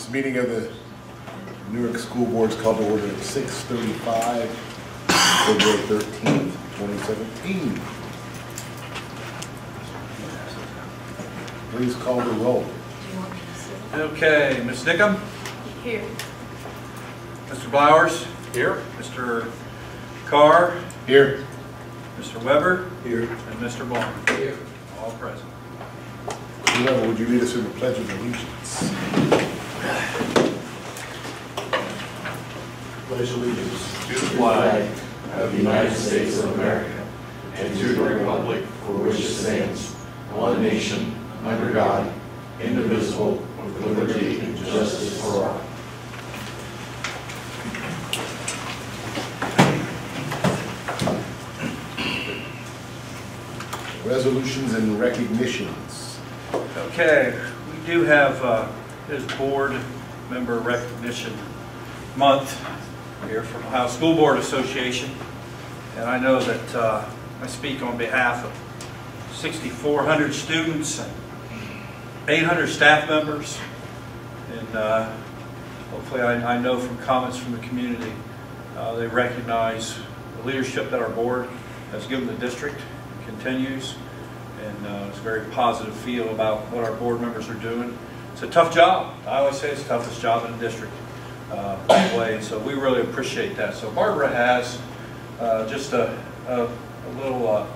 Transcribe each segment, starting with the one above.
This meeting of the Newark School Board is called to order at 6:35, February 13th, 2017. Please call the roll. Okay, Ms. Nickam, Here. Mr. Blowers, Here? Mr. Carr, Here. Mr. Weber, Here. and Mr. Bond. Here. All present. Whoever, would you lead us in the Pledge of Allegiance? Pledge allegiance to the flag of the United States of America and to the republic for which it stands, one nation, under God, indivisible, with liberty and justice for all. Resolutions and recognitions. Okay, we do have uh, this board member recognition month here from Ohio School Board Association. And I know that uh, I speak on behalf of 6,400 students and 800 staff members. And uh, hopefully, I I know from comments from the community, uh, they recognize the leadership that our board has given the district, continues, and uh, it's a very positive feel about what our board members are doing. It's a tough job. I always say it's the toughest job in the district, uh, that way, and so we really appreciate that. So Barbara has uh, just a a- a little, uh,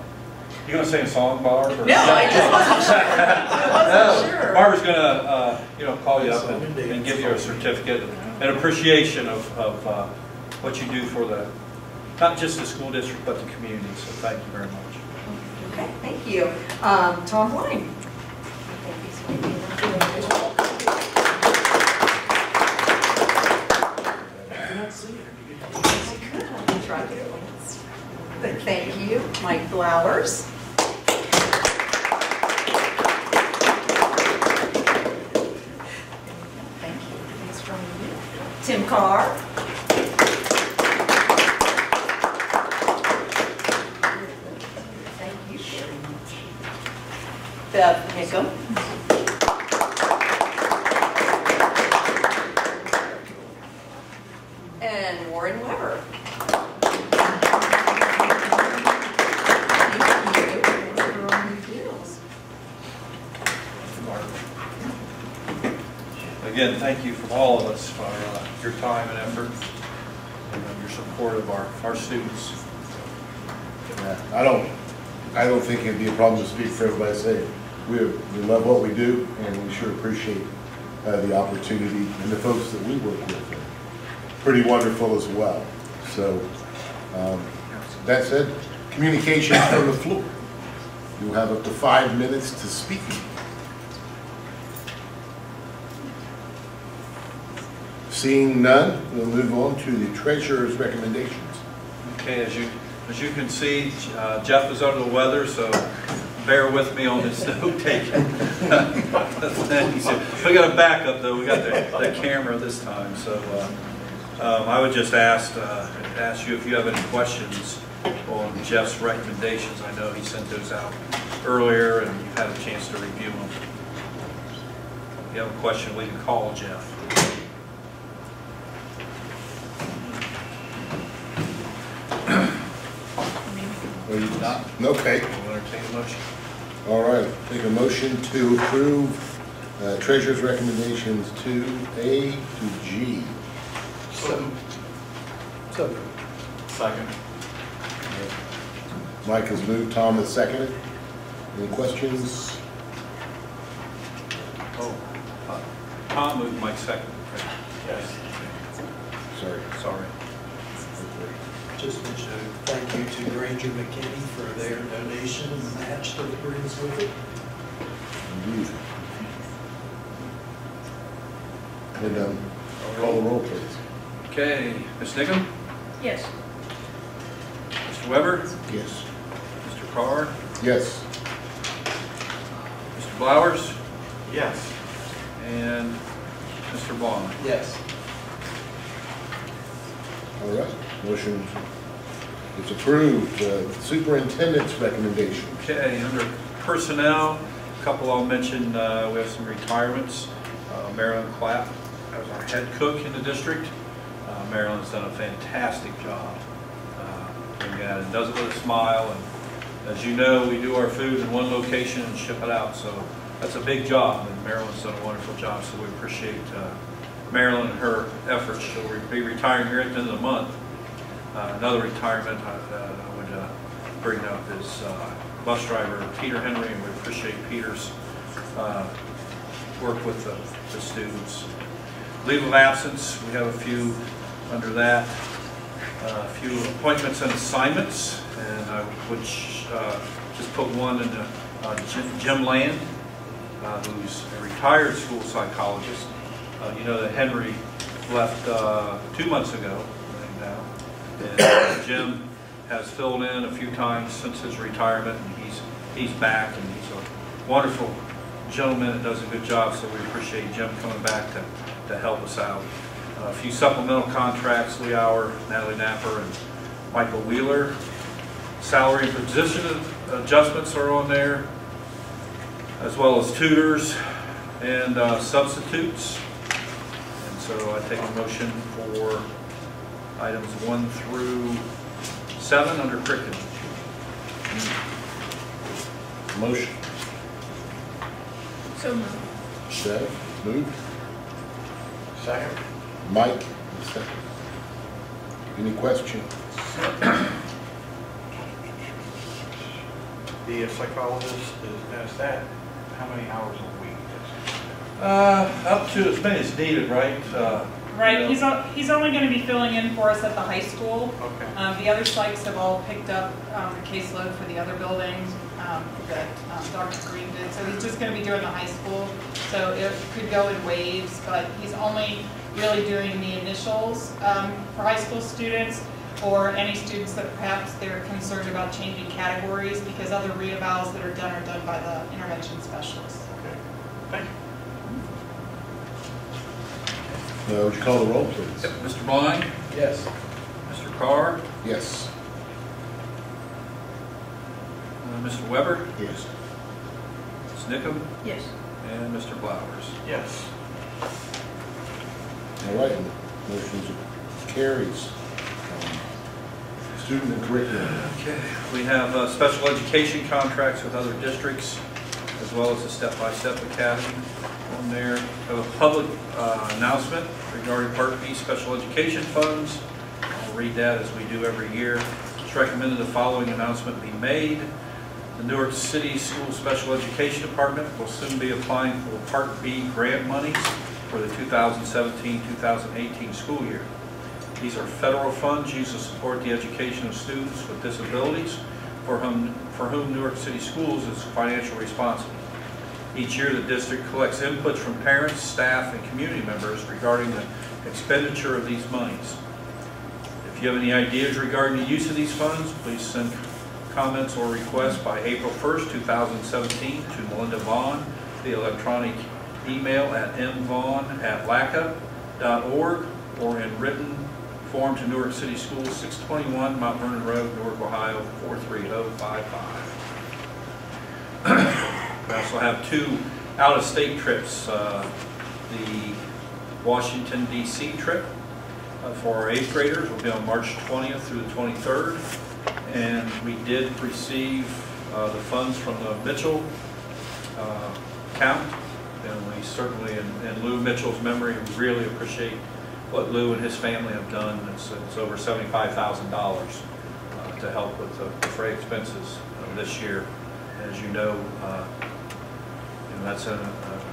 you gonna sing a song, Barb? or- No, I just wasn't. I wasn't sure. Barbara's gonna, uh, you know, call you up and and give you a certificate and appreciation of, of uh, what you do for the, not just the school district, but the community, so thank you very much. Okay, thank you. Um, Tom Blaine. Thank you. Mike Flowers. Thank you. Tim Carr. Thank you very much. Beth Hickam. And Warren Weber. Thank you. Thanks for all your deals. Again, thank you from all of us for uh, your time and effort and uh, your support of our, our students. Yeah, I don't, I don't think it'd be a problem to speak for everybody say, we, we love what we do, and we sure appreciate uh, the opportunity, and the folks that we work with are pretty wonderful as well. So, um, that said, communications from the floor. You'll have up to five minutes to speak. Seeing none, we'll move on to the treasurer's recommendations. Okay, as you, as you can see, uh, Jeff is under the weather, so bear with me on this note taking. We got a backup though, we got the, the camera this time, so uh, um, I would just ask, uh, ask you if you have any questions on Jeff's recommendations. I know he sent those out earlier and you've had a chance to review them. If you have a question, we can call Jeff. Are you Not? Okay. We'll entertain a motion. All right, take a motion to approve uh, treasurer's recommendations to A to G. So. So. Second. Mike has moved, Tom has seconded. Any questions? Oh, uh, Tom moved Mike second. Yes. Sorry. Sorry. Just wish to thank you to Granger McKinney for their donation and the match that brings with it. Indeed. And, um, call the roll, please. Okay, Ms. Nickam? Yes. Mr. Weber? Yes. Mr. Carr? Yes. Mr. Blowers? Yes. And Mr. Bond? Yes. All right, motion is approved. Uh, Superintendent's recommendation. Okay, under personnel, a couple I'll mention, uh, we have some retirements. Uh, Marilyn Clapp as our head cook in the district. Uh, Marilyn's done a fantastic job uh, and does it with a smile. And as you know, we do our food in one location and ship it out, so that's a big job, and Marilyn's done a wonderful job, so we appreciate uh, Marilyn and her efforts. She'll re- be retiring here at the end of the month. Uh, Another retirement I uh, I would uh, bring up is bus driver Peter Henry, and we appreciate Peter's work with the the students. Leave of absence, we have a few under that, Uh, a few appointments and assignments, and I would uh, just put one in uh, Jim- Jim Land, who's a retired school psychologist. You know that Henry left two months ago. And Jim has filled in a few times since his retirement, and he's, he's back, and he's a wonderful gentleman that does a good job, so we appreciate Jim coming back to, to help us out. A few supplemental contracts, Lee Hour, Natalie Napper, and Michael Wheeler. Salary and position adjustments are on there, as well as tutors and uh, substitutes. And so I take a motion for items one through seven under curriculum. Motion. So moved. Bev, moved. Second. Mike, second. Any questions? The psychologist is, is that, how many hours a week? Uh, up to as many as needed, right? Uh, Right, you he's, o- he's only gonna be filling in for us at the high school. Okay. Um, the other sites have all picked up, um, the caseload for the other buildings, um, that, um, Dr. Green did. So he's just gonna be doing the high school, so it could go in waves, but he's only really doing the initials, um, for high school students or any students that perhaps they're concerned about changing categories because other reevals that are done are done by the intervention specialists. Okay. Thank you. Uh, Would you call the roll, please? Yep, Mr. Blind, Yes. Mr. Carr, Yes. uh, Mr. Weber, Yes. Ms. Nickam, Yes. and Mr. Flowers. Yes. All right, motions carries. Um, Student and curriculum. Okay, we have uh, special education contracts with other districts, as well as the Step-by-Step Academy on there. Have a public uh, announcement regarding Part B special education funds. I'll read that as we do every year. It's recommended the following announcement be made. The Newark City School Special Education Department will soon be applying for Part B grant monies for the 2017-2018 school year. These are federal funds used to support the education of students with disabilities for whom, for whom Newark City Schools is financially responsible. Each year, the district collects inputs from parents, staff, and community members regarding the expenditure of these monies. If you have any ideas regarding the use of these funds, please send comments or requests by April 1st, 2017 to Melinda Vaughn, the electronic email at mvaughn@laca.org or in written form to Newark City Schools, 621 Mount Vernon Road, Newark, Ohio, 43055. We also have two out-of-state trips. uh, The Washington DC trip uh, for our eighth graders will be on March 20th through the 23rd. And we did receive uh, the funds from the Mitchell uh, account. And we certainly, in in Lou Mitchell's memory, really appreciate what Lou and his family have done. It's it's over $75,000 uh, to help with the freight expenses uh, this year. As you know, know, that's an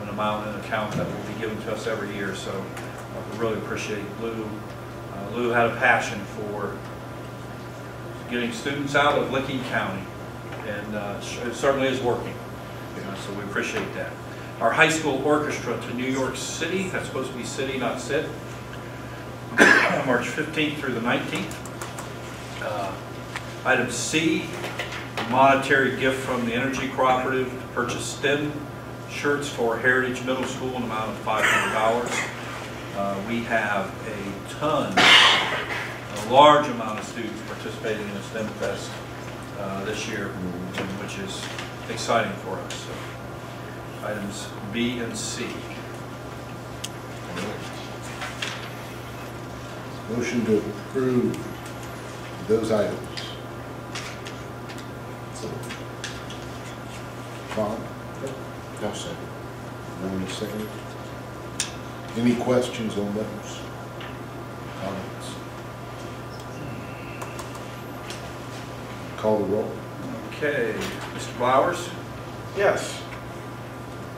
an amount, an account that will be given to us every year, so uh, we really appreciate Lou. Uh, Lou had a passion for getting students out of Licking County, and uh, it certainly is working, you know, so we appreciate that. Our high school orchestra to New York City, that's supposed to be city, not sit, March 15th through the 19th. Uh, Item C, monetary gift from the Energy Cooperative to purchase STEM shirts for Heritage Middle School in amount of $500. Uh, We have a ton, a large amount of students participating in the STEM Fest uh, this year, which is exciting for us. So, Items B and C. Motion to approve those items. Tom? No, second. Warren, second. Any questions on those? Comments? Call the roll. Okay, Mr. Flowers, Yes.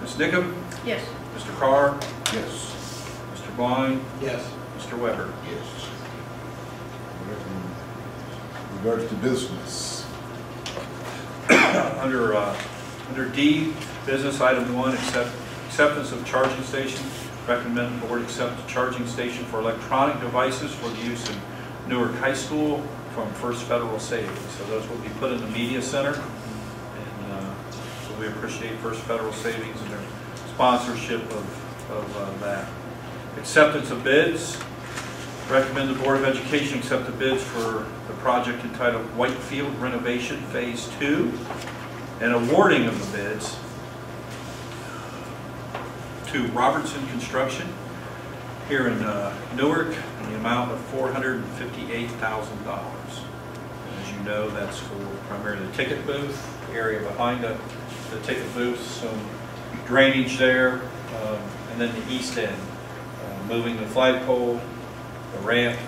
Ms. Nickam, Yes. Mr. Carr, Yes. Mr. Blind, Yes. Mr. Weber. Yes. Regards to business. Under, uh, under D, business item one, accept, acceptance of charging station. Recommend the board accept the charging station for electronic devices for the use in Newark High School from First Federal Savings. So those will be put in the media center. And, uh, so we appreciate First Federal Savings and their sponsorship of, of uh, that. Acceptance of bids. Recommend the Board of Education accept the bids for the project entitled Whitefield Renovation Phase Two and awarding of the bids to Robertson Construction here in uh, Newark in the amount of $458,000. As you know, that's for primarily the ticket booth, area behind the, the ticket booth, some drainage there, um, and then the east end, uh, moving the flagpole, the ramp,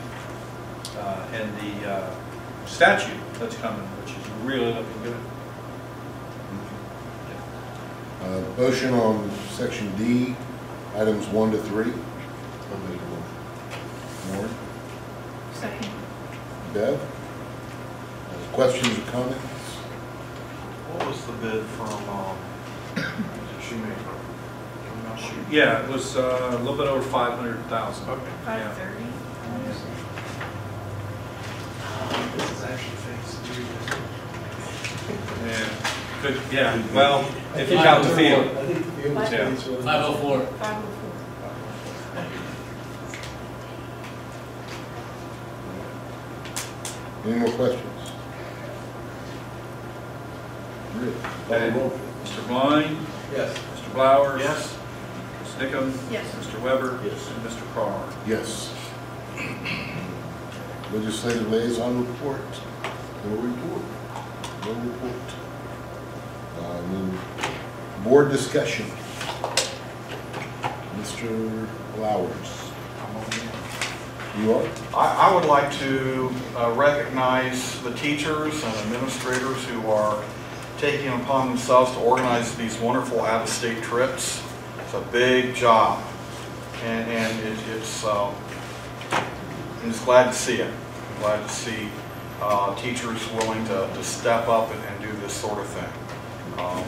uh, and the uh, statue that's coming, which is really looking good. Uh, Motion on section D, items one to three. Warren? Second. Bev? Uh, Questions or comments? What was the bid from, um, Shoemaker? I'm not sure. Yeah, it was uh, a little bit over five hundred thousand. Okay. Five thirty? This is actually phase three. Yeah, good, yeah, well, if you count the field. I think the field is Yeah. phase one. Five oh four. Five oh Any more questions? Rick? Call the roll. Mr. Blind, Yes. Mr. Blowers. Yes. Ms. Nickam. Yes. Mr. Weber. Yes. And Mr. Carr. Yes. Legislative liaison report. No report. No report. Uh, Board discussion. Mr. Flowers. You are? I, I would like to uh, recognize the teachers and administrators who are taking upon themselves to organize these wonderful out-of-state trips. It's a big job, and, and it- it's, um, I'm just glad to see it. Glad to see uh, teachers willing to, to step up and, and do this sort of thing. Um,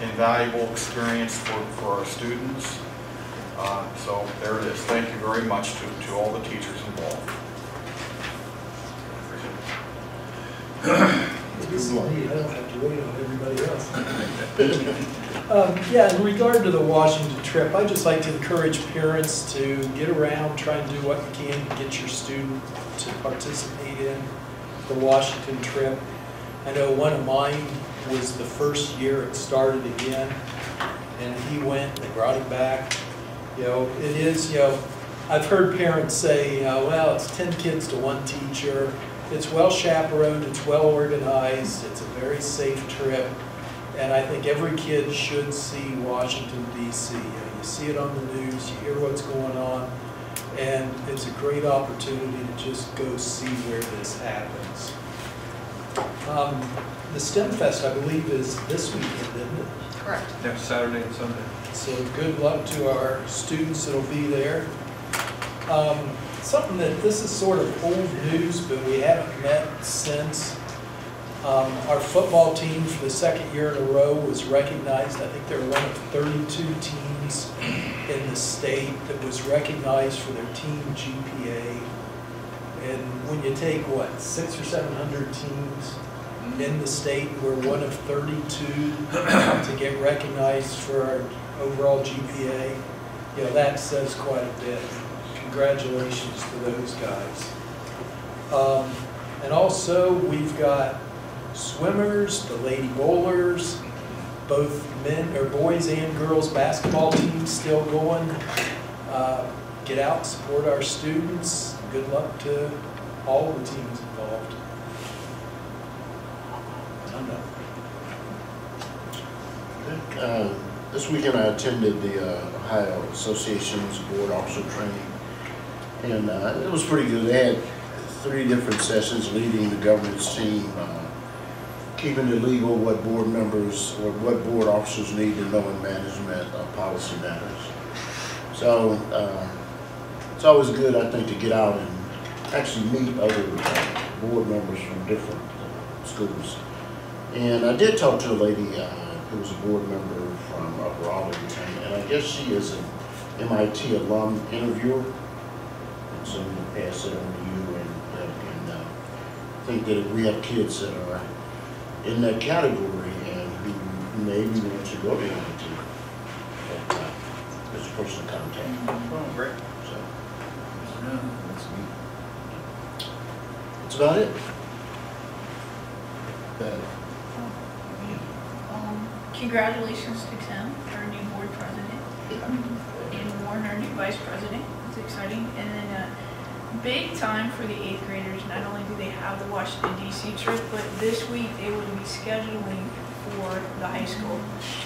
Invaluable experience for, for our students. Uh, So there it is. Thank you very much to, to all the teachers involved. I don't have to wait on everybody else. Um, Yeah, in regard to the Washington trip, I'd just like to encourage parents to get around, try and do what you can to get your student to participate in the Washington trip. I know one of mine was the first year it started again, and he went, they brought him back. You know, it is, you know, I've heard parents say, you know, well, it's 10 kids to one teacher. It's well chaperoned, it's well organized, it's a very safe trip. And I think every kid should see Washington DC. You know, you see it on the news, you hear what's going on, and it's a great opportunity to just go see where this happens. Um, The STEM Fest, I believe, is this weekend, isn't it? Correct. Next Saturday and Sunday. So good luck to our students that'll be there. Um, Something that, this is sort of old news, but we haven't met since. Um, Our football team for the second year in a row was recognized. I think they're one of 32 teams in the state that was recognized for their team GPA. And when you take, what, six or 700 teams in the state, we're one of 32 to get recognized for our overall GPA. You know, that says quite a bit. Congratulations to those guys. Um, And also, we've got swimmers, the lady bowlers, both men, or boys and girls basketball teams still going. Uh, get out, support our students. Good luck to all the teams involved. Uh, This weekend I attended the uh, Ohio Association's Board Officer Training, and uh, it was pretty good. They had three different sessions leading the governance team, uh, keeping it legal, what board members, or what board officers need to know in management, policy matters. So uh, it's always good, I think, to get out and actually meet other uh, board members from different schools. And I did talk to a lady uh, who was a board member from uh, Raleigh, and- and I guess she is an MIT alum interviewer. And so I'm going to pass it on to you and, uh, and uh, think that if we have kids that are in that category and who maybe want to go to MIT, that uh, there's a person to contact, Well, great. so. Yeah. That's neat. That's about it. Um, Congratulations to Tim, our new board president, and Warren, our new vice president. It's exciting. And then, uh, big time for the eighth graders. Not only do they have the Washington DC trip, but this week they will be scheduling for the high school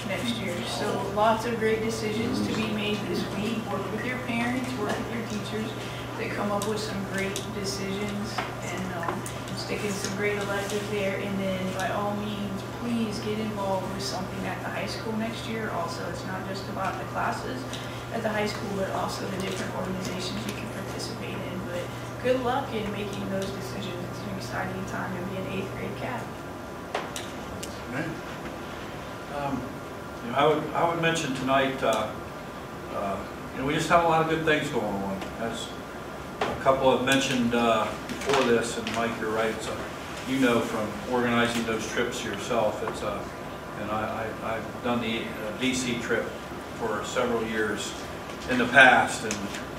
next year. So lots of great decisions to be made this week. Work with your parents, work with your teachers to come up with some great decisions and, um, sticking some great electives there. And then by all means, please get involved with something at the high school next year. Also, it's not just about the classes at the high school, but also the different organizations you can participate in. But good luck in making those decisions. It's an exciting time to be an eighth grade. Right. Um, you know, I would, I would mention tonight, uh, uh, you know, we just have a lot of good things going on. As a couple have mentioned uh, before this, and Mike, you're right, a, you know from organizing those trips yourself, it's a, and I, I- I've done the uh, DC trip for several years in the past, and,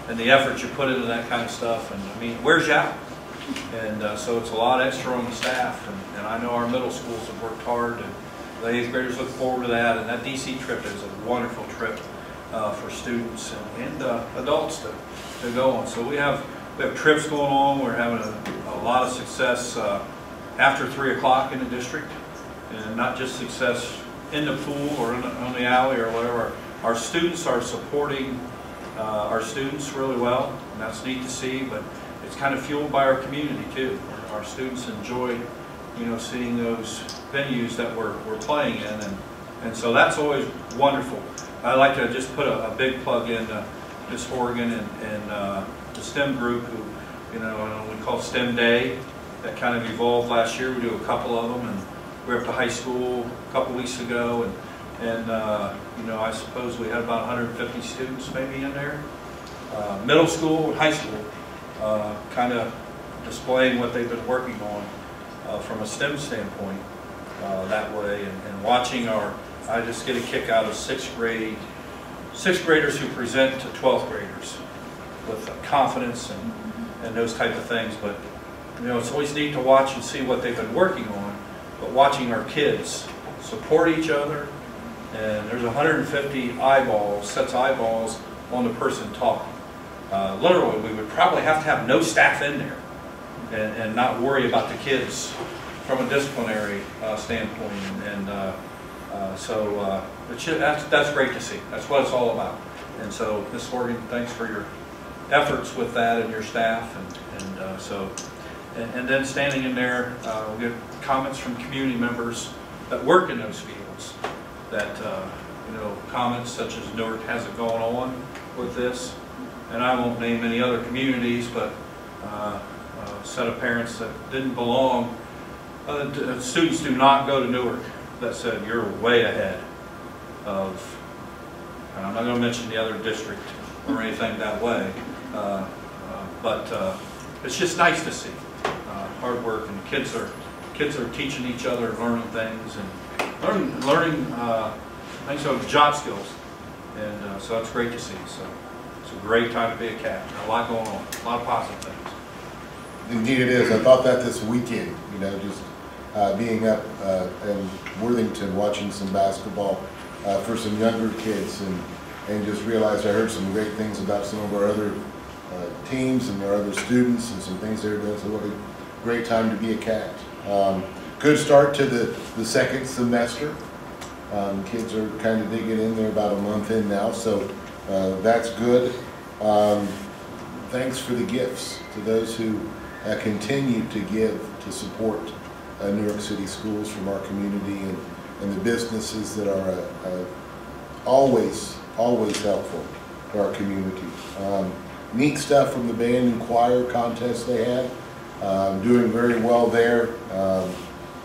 and the effort you put into that kind of stuff, and I mean, where's you out. And uh, so it's a lot extra on the staff, and, and I know our middle schools have worked hard, and the eighth graders look forward to that, and that DC trip is a wonderful trip uh, for students and, and uh, adults to, to go on. So we have, we have trips going on, we're having a, a lot of success uh, after three o'clock in the district, and not just success in the pool or in on the alley or whatever. Our students are supporting uh, our students really well, and that's neat to see, but it's kind of fueled by our community too. Our- students enjoy, you know, seeing those venues that we're, we're playing in, and, and so that's always wonderful. I like to just put a, a big plug in uh, Miss Horgan and, and uh, the STEM group who, you know, we call STEM Day, that kind of evolved last year. We do a couple of them, and we were up to high school a couple weeks ago, and, and, uh, you know, I suppose we had about 150 students maybe in there. Uh, Middle school, and high school, uh, kind of displaying what they've been working on uh, from a STEM standpoint uh, that way, and and watching our, I just get a kick out of sixth grade, sixth graders who present to 12th graders with confidence and, and those type of things, but, you know, it's always neat to watch and see what they've been working on, but watching our kids support each other, and there's 150 eyeballs, sets eyeballs on the person talking. Uh, Literally, we would probably have to have no staff in there and, and not worry about the kids from a disciplinary uh, standpoint. And uh, uh, so uh, should- that's, that's great to see. That's what it's all about. And so, Ms. Morgan, thanks for your efforts with that and your staff. And, and uh, so, and, and then standing in there, uh, we get comments from community members that work in those fields. That, uh, you know, comments such as Newark has it going on with this. And I won't name any other communities, but uh, a set of parents that didn't belong, uh, uh, students do not go to Newark, that said, you're way ahead of, and I'm not going to mention the other district or anything that way, uh, uh, but uh, it's just nice to see uh, hard work, and kids are, kids are teaching each other, learning things, and learning, learning uh, things of job skills, and uh, so that's great to see, so it's a great time to be a captain, a lot going on, a lot of positive things. Indeed it is. I thought that this weekend, you know, just uh, being up uh, in Worthington, watching some basketball uh, for some younger kids and, and just realized I heard some great things about some of our other uh, teams and our other students and some things they're doing. So what a great time to be a cat. Um, Good start to the, the second semester. Um, Kids are kind of digging in, they're about a month in now, so uh, that's good. Um, Thanks for the gifts to those who uh, continue to give to support uh, Newark City schools from our community and, and the businesses that are uh, uh, always, always helpful to our community. Um, Neat stuff from the band and choir contest they had, um, doing very well there. Um,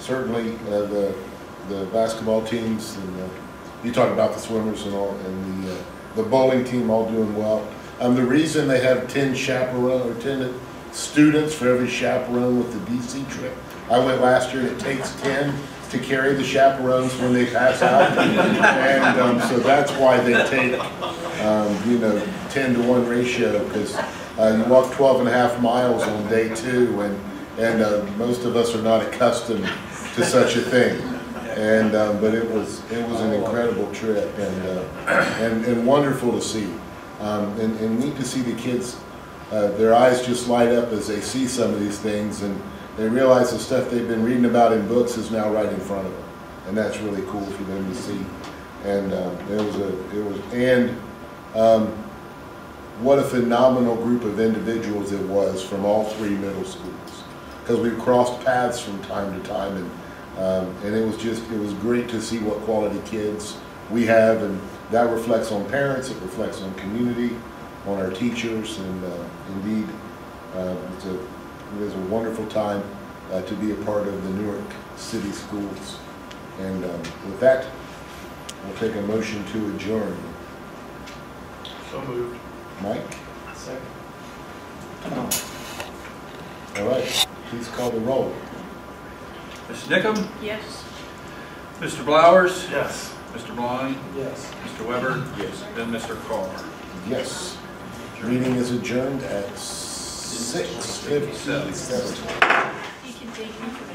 Certainly, uh, the, the basketball teams and, uh, you talked about the swimmers and all, and the, uh, the bowling team all doing well. Um, the reason they have ten chaperone, or ten students for every chaperone with the DC trip, I went last year, it takes ten to carry the chaperones when they pass out. And, um, so that's why they take, um, you know, ten to one ratio, because, uh, you walk 12 and a half miles on day two, and, and, uh, most of us are not accustomed to such a thing. And, um, but it was, it was an incredible trip and, uh, and, and wonderful to see. Um, and, and neat to see the kids, uh, their eyes just light up as they see some of these things and they realize the stuff they've been reading about in books is now right in front of them. And that's really cool for them to see. And, um, it was a, it was, and, um, what a phenomenal group of individuals it was from all three middle schools. Because we crossed paths from time to time and, um, and it was just, it was great to see what quality kids we have and that reflects on parents, it reflects on community, on our teachers and, uh, indeed, uh, it's a, it is a wonderful time, uh, to be a part of the Newark City Schools. And, um, with that, we'll take a motion to adjourn. So moved. Mike? Second. All right, please call the roll. Mrs. Nickum? Yes. Mr. Blowers? Yes. Mr. Blind? Yes. Mr. Weber? Yes. And Mr. Carr? Yes. Meeting is adjourned at six fifty-seven. He can take me for the dessert.